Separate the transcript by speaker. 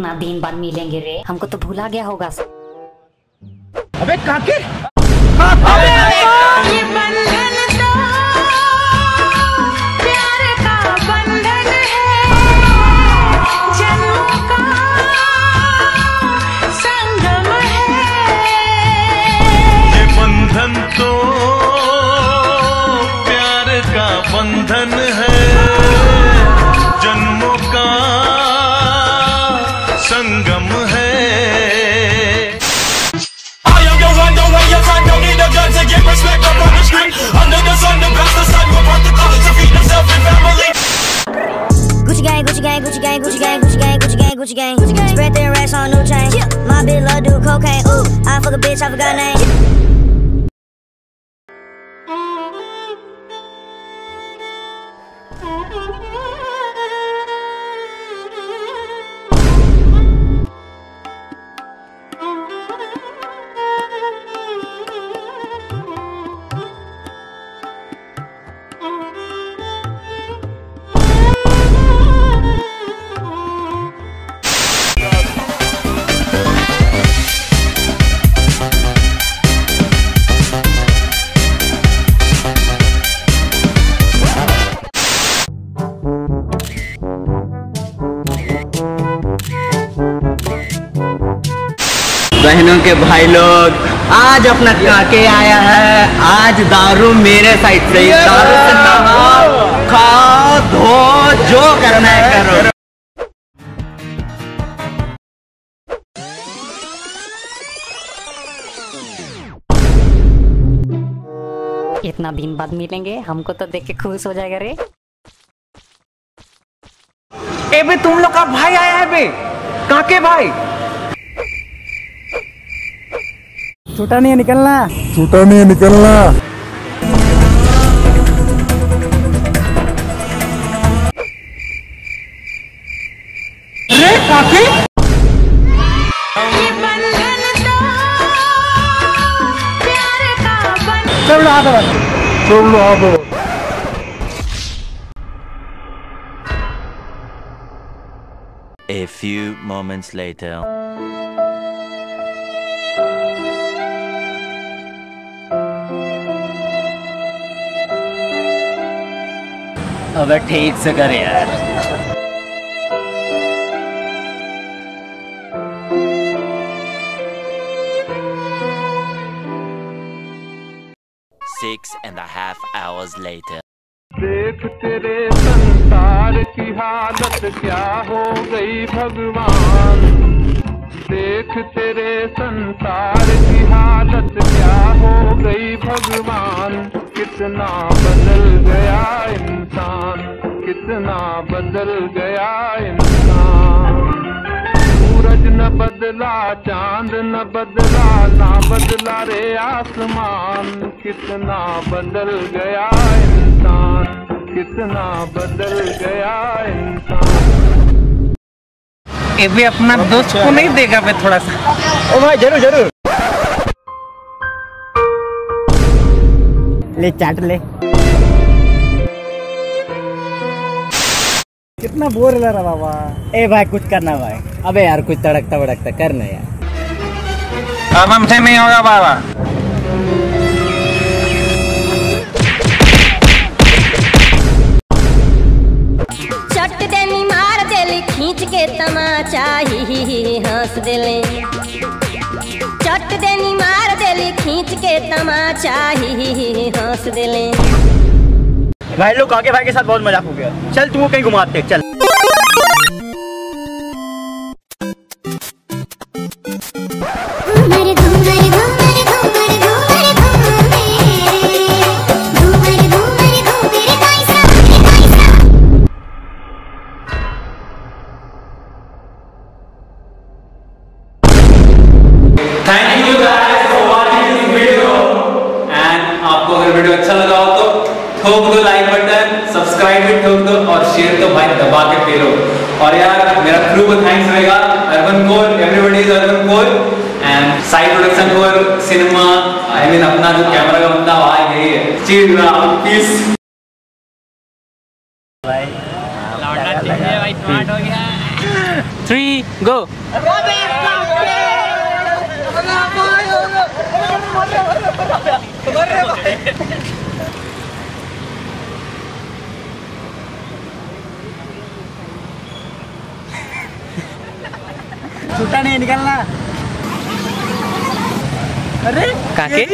Speaker 1: इतना दिन बाद मिलेंगे रे? हमको तो भूला गया होगा।
Speaker 2: अबे काके!
Speaker 3: ये
Speaker 4: Gucci gang, Gucci gang. Spread their racks on new chain. My bitch love do cocaine. Ooh, I fuck a bitch, I forgot name.
Speaker 2: बहनों के भाई लोग आज अपना काके आया है। आज दारू मेरे साइड से ही दारू से नहाओ खाओ धो जो करना है करो।
Speaker 1: इतना दिन बाद मिलेंगे हमको तो देख के खुश हो जाएगा रे।
Speaker 2: ए बे तुम लोग का भाई आया है बे। काके भाई।
Speaker 5: छोटा नहीं है निकलना
Speaker 6: छोटा नहीं है निकलना
Speaker 7: A few moments later.
Speaker 2: अबे ठीक से कर यार।
Speaker 7: Six and a half hours later.
Speaker 8: देख तेरे संसार की हालत क्या हो गई भगवान। देख तेरे संसार की हालत क्या हो गई भगवान। कितना बदल गया कितना बदल गया इंसान। सूरज न बदला चाँद न बदला ना बदला रे आसमान। कितना बदल गया इंसान कितना बदल गया इंसान।
Speaker 2: ए बे अपना दोस्त को नहीं देगा मैं थोड़ा सा।
Speaker 5: ओ भाई ज़रूर ज़रूर। ले चाट ले। कितना बोर लग रहा बाबा। ए भाई कुछ करना भाई। अबे यार कुछ तड़कता भड़कता करना यार।
Speaker 2: अब हमसे नहीं होगा बाबा।
Speaker 4: चट देनी मार देली खींच के तमाचा ही हंस देले। चट देनी मार देली खींच के तमाचा ही हंस देले।
Speaker 5: भाई लोग आगे भाई के साथ बहुत मज़ाक हो गया। चल तुम कहीं घुमाते चल।
Speaker 9: Thank you guys for watching this video and आपको अगर वीडियो अच्छा लगा हो तो ठोक दो लाइक बटन सब्सक्राइब भी ठोक दो और शेयर तो भाई दबा के फेरो। और यार मेरा क्रू को थैंक्स रहेगा urban core everybody is urban core and side production core cinema I mean अपना जो कैमरा का बंदा वहाँ यही है। चीज़ पीस
Speaker 5: भाई स्मार्ट हो गया
Speaker 10: थ्री गो
Speaker 5: छूटा नहीं निकलना अरे
Speaker 10: काके